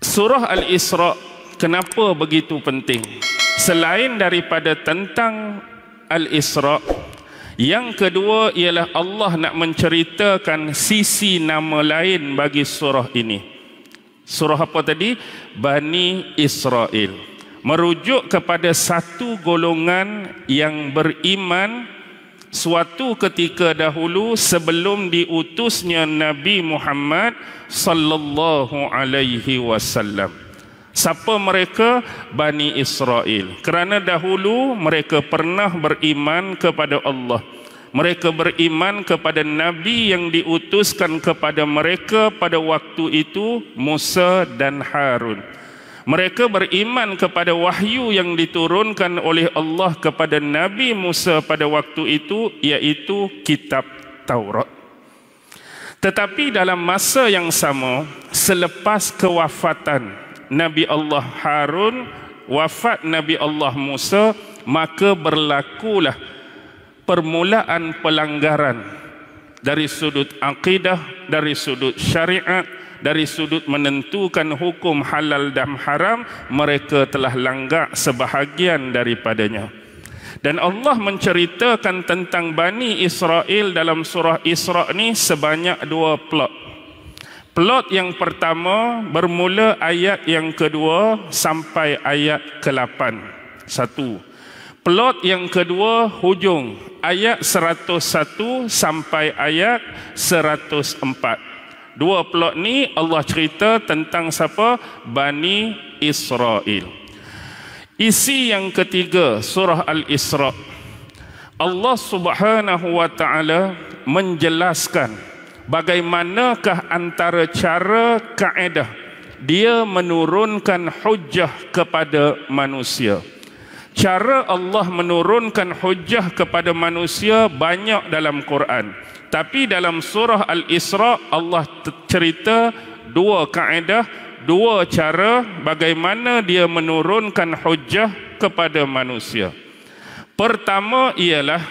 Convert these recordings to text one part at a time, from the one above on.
Surah Al-Isra kenapa begitu penting? Selain daripada tentang Al-Isra, yang kedua ialah Allah nak menceritakan sisi nama lain bagi surah ini. Surah apa tadi? Bani Israel. Merujuk kepada satu golongan yang beriman suatu ketika dahulu sebelum diutusnya Nabi Muhammad sallallahu alaihi wasallam. Siapa mereka? Bani Israel. Kerana dahulu mereka pernah beriman kepada Allah. Mereka beriman kepada Nabi yang diutuskan kepada mereka pada waktu itu Musa dan Harun. Mereka beriman kepada wahyu yang diturunkan oleh Allah kepada Nabi Musa pada waktu itu iaitu kitab Taurat. Tetapi dalam masa yang sama selepas kewafatan Nabi Allah Harun, wafat Nabi Allah Musa, maka berlakulah permulaan pelanggaran dari sudut akidah, dari sudut syariat, dari sudut menentukan hukum halal dan haram, mereka telah langgar sebahagian daripadanya. Dan Allah menceritakan tentang Bani Israel dalam surah Isra ni sebanyak dua plot. Plot yang pertama bermula ayat yang kedua sampai ayat ke-8. Satu. Plot yang kedua hujung ayat 101 sampai ayat 104. Dua plot ni Allah cerita tentang siapa? Bani Israel. Isi yang ketiga surah Al-Isra. Allah Subhanahu wa taala menjelaskan bagaimanakah antara cara kaedah dia menurunkan hujah kepada manusia cara Allah menurunkan hujah kepada manusia banyak dalam Quran. Tapi dalam surah Al-Isra Allah cerita dua kaedah dua cara bagaimana dia menurunkan hujah kepada manusia. Pertama ialah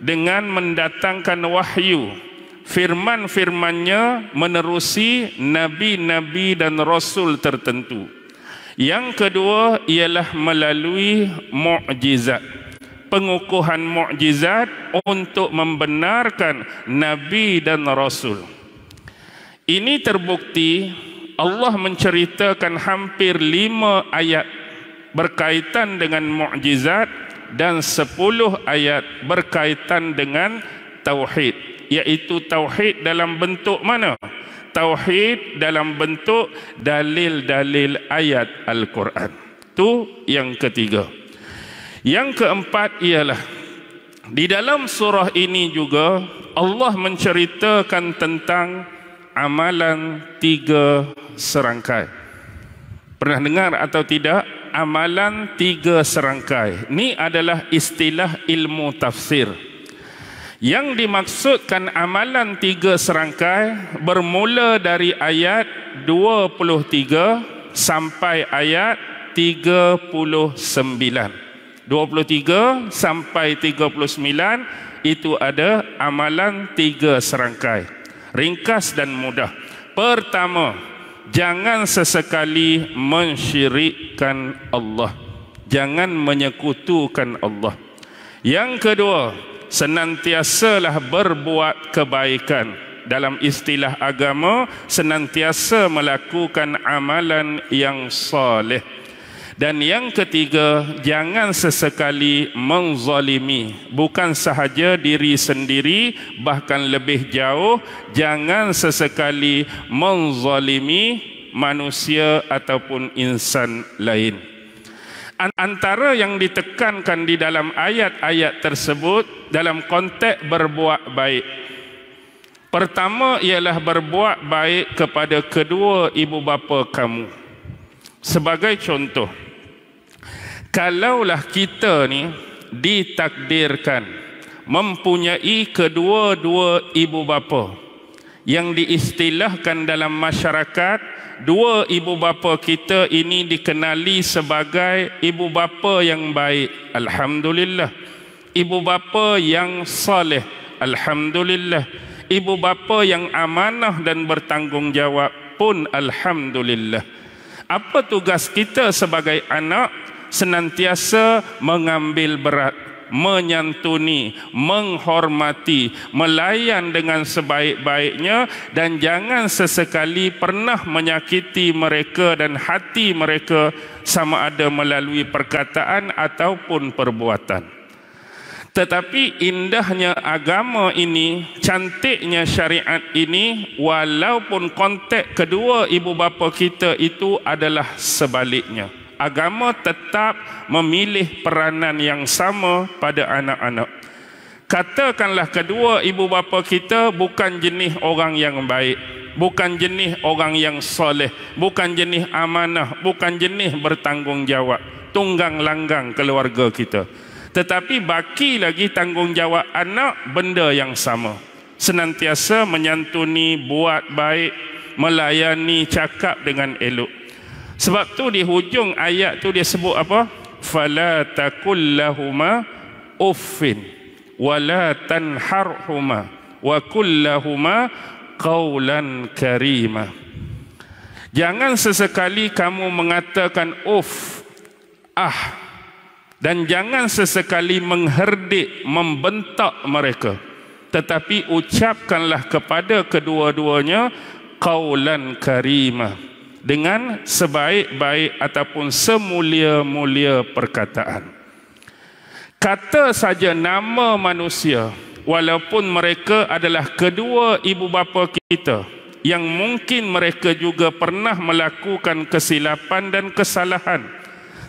dengan mendatangkan wahyu. Firman-firmannya menerusi nabi-nabi dan rasul tertentu. Yang kedua ialah melalui mukjizat. Pengukuhan mukjizat untuk membenarkan nabi dan rasul. Ini terbukti Allah menceritakan hampir lima ayat berkaitan dengan mukjizat dan sepuluh ayat berkaitan dengan tauhid iaitu tauhid dalam bentuk mana? Tauhid dalam bentuk dalil-dalil ayat Al-Quran. Itu yang ketiga. Yang keempat ialah di dalam surah ini juga Allah menceritakan tentang amalan tiga serangkai. Pernah dengar atau tidak? Amalan tiga serangkai. Ini adalah istilah ilmu tafsir. Yang dimaksudkan amalan tiga serangkai bermula dari ayat 23 sampai ayat 39. 23 sampai 39 itu ada amalan tiga serangkai. Ringkas dan mudah. Pertama, jangan sesekali mensyirikkan Allah. Jangan menyekutukan Allah. Yang kedua, senantiasalah berbuat kebaikan. Dalam istilah agama senantiasa melakukan amalan yang soleh dan yang ketiga jangan sesekali menzalimi. Bukan sahaja diri sendiri bahkan lebih jauh jangan sesekali menzalimi manusia ataupun insan lain antara yang ditekankan di dalam ayat-ayat tersebut dalam konteks berbuat baik. Pertama ialah berbuat baik kepada kedua ibu bapa kamu. Sebagai contoh, kalaulah kita ni ditakdirkan mempunyai kedua-dua ibu bapa yang diistilahkan dalam masyarakat dua ibu bapa kita ini dikenali sebagai ibu bapa yang baik alhamdulillah ibu bapa yang soleh Alhamdulillah. Ibu bapa yang amanah dan bertanggungjawab pun Alhamdulillah. Apa tugas kita sebagai anak? Senantiasa mengambil berat menyantuni, menghormati, melayan dengan sebaik-baiknya dan jangan sesekali pernah menyakiti mereka dan hati mereka sama ada melalui perkataan ataupun perbuatan. Tetapi indahnya agama ini, cantiknya syariat ini, walaupun konteks kedua ibu bapa kita itu adalah sebaliknya agama tetap memilih peranan yang sama pada anak-anak. Katakanlah kedua ibu bapa kita bukan jenis orang yang baik, bukan jenis orang yang soleh, bukan jenis amanah, bukan jenis bertanggungjawab, tunggang langgang keluarga kita. Tetapi baki lagi tanggungjawab anak benda yang sama. Senantiasa menyantuni, buat baik, melayani, cakap dengan elok. Sebab tu di hujung ayat tu dia sebut apa? Fala takul lahuma uffin wala tanharhuma wa kullahuma qawlan karima. Jangan sesekali kamu mengatakan uff ah dan jangan sesekali mengherdik membentak mereka tetapi ucapkanlah kepada kedua-duanya qawlan karimah dengan sebaik-baik ataupun semulia-mulia perkataan. Kata saja nama manusia walaupun mereka adalah kedua ibu bapa kita yang mungkin mereka juga pernah melakukan kesilapan dan kesalahan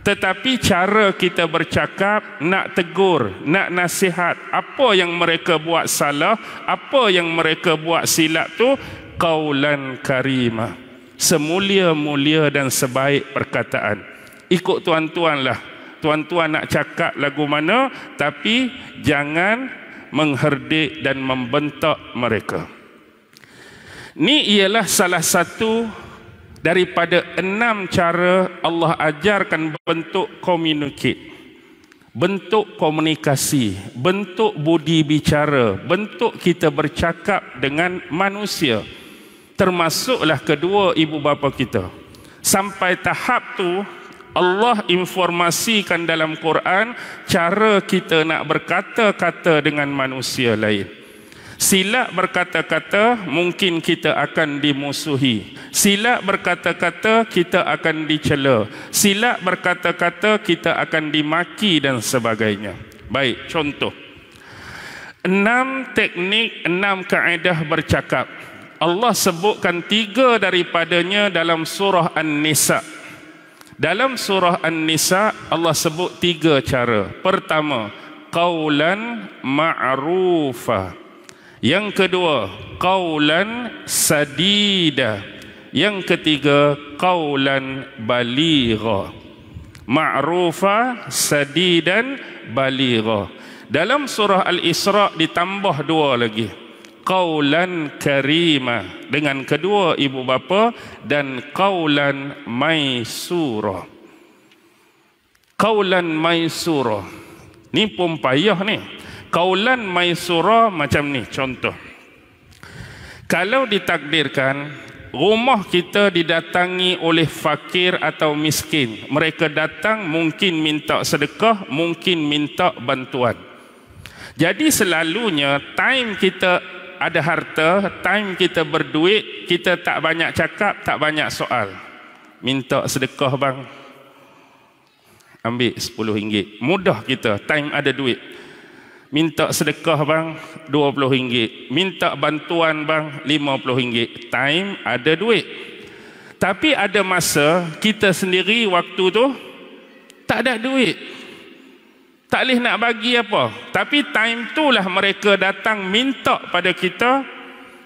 tetapi cara kita bercakap nak tegur nak nasihat apa yang mereka buat salah apa yang mereka buat silap tu qaulan karimah semulia-mulia dan sebaik perkataan. Ikut tuan-tuan lah. Tuan-tuan nak cakap lagu mana, tapi jangan mengherdik dan membentak mereka. Ini ialah salah satu daripada enam cara Allah ajarkan bentuk communicate. Bentuk komunikasi, bentuk budi bicara, bentuk kita bercakap dengan manusia termasuklah kedua ibu bapa kita. Sampai tahap tu Allah informasikan dalam Quran cara kita nak berkata-kata dengan manusia lain. Silap berkata-kata mungkin kita akan dimusuhi. Silap berkata-kata kita akan dicela. Silap berkata-kata kita akan dimaki dan sebagainya. Baik contoh. Enam teknik enam kaedah bercakap Allah sebutkan tiga daripadanya dalam surah An-Nisa. Dalam surah An-Nisa Allah sebut tiga cara. Pertama, qaulan ma'rufa. Yang kedua, qaulan sadida. Yang ketiga, qaulan baligha. Ma'rufa, sadidan, baligha. Dalam surah Al-Isra ditambah dua lagi qaulan karima. Dengan kedua ibu bapa dan qaulan maisura. Qaulan maisura. Ni pun payah ni. Qaulan maisura macam ni contoh. Kalau ditakdirkan rumah kita didatangi oleh fakir atau miskin. Mereka datang mungkin minta sedekah mungkin minta bantuan. Jadi selalunya time kita ada harta, time kita berduit, kita tak banyak cakap, tak banyak soal. Minta sedekah bang. Ambil 10 ringgit. Mudah kita, time ada duit. Minta sedekah bang, 20 ringgit. Minta bantuan bang, 50 ringgit. Time ada duit. Tapi ada masa kita sendiri waktu tu tak ada duit. Tak boleh nak bagi apa. Tapi time tu lah mereka datang minta pada kita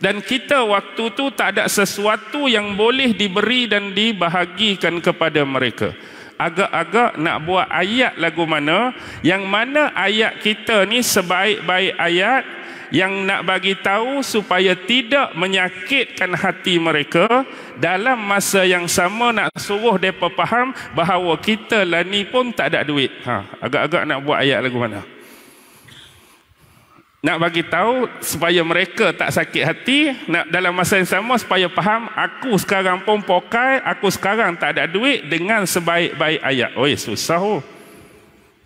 dan kita waktu tu tak ada sesuatu yang boleh diberi dan dibahagikan kepada mereka. Agak-agak nak buat ayat lagu mana yang mana ayat kita ni sebaik-baik ayat yang nak bagi tahu supaya tidak menyakitkan hati mereka dalam masa yang sama nak suruh mereka faham bahawa kita lah ni pun tak ada duit. Ha, agak-agak nak buat ayat lagu mana? nak bagi tahu supaya mereka tak sakit hati nak dalam masa yang sama supaya faham aku sekarang pun pokai aku sekarang tak ada duit dengan sebaik-baik ayat oi susah oh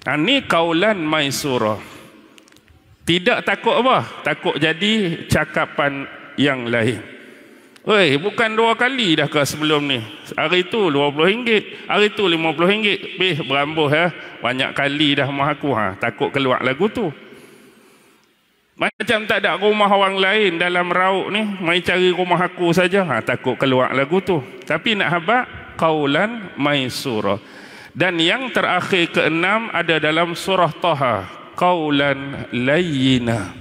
ha, ni kaulan surah. Tidak takut apa takut jadi cakapan yang lain Oi, bukan dua kali dah ke sebelum ni. Hari tu RM20, hari tu RM50. Bih, berambuh ya. Banyak kali dah mah aku. Ha, takut keluar lagu tu. Macam tak ada rumah orang lain dalam rauk ni, mai cari rumah aku saja. Ha, takut keluar lagu tu. Tapi nak habaq qaulan maisura. Dan yang terakhir keenam ada dalam surah Taha, qaulan layyina.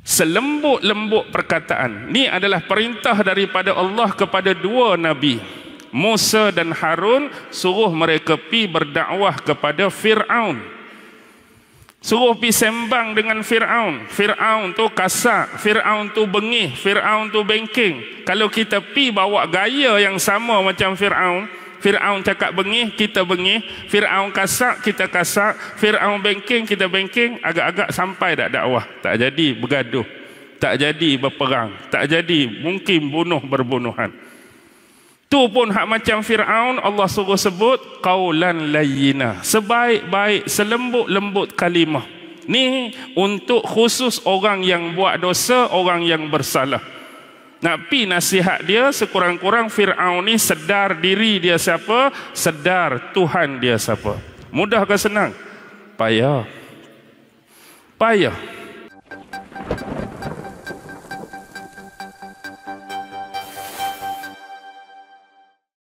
Selembut-lembut perkataan. Ni adalah perintah daripada Allah kepada dua nabi. Musa dan Harun suruh mereka pi berdakwah kepada Firaun. Suruh pi sembang dengan Fir'aun. Fir'aun tu kasar. Fir'aun tu bengih. Fir'aun tu bengking. Kalau kita pi bawa gaya yang sama macam Fir'aun. Fir'aun cakap bengih, kita bengih. Fir'aun kasar, kita kasar. Fir'aun bengking, kita bengking. Agak-agak sampai tak dakwah. Tak jadi bergaduh. Tak jadi berperang. Tak jadi mungkin bunuh berbunuhan. Tu pun hak macam Fir'aun Allah suruh sebut Qawlan layina Sebaik-baik selembut-lembut kalimah Ni untuk khusus orang yang buat dosa Orang yang bersalah Nak pi nasihat dia Sekurang-kurang Fir'aun ni sedar diri dia siapa? Sedar Tuhan dia siapa. Mudah ke senang? Payah. Payah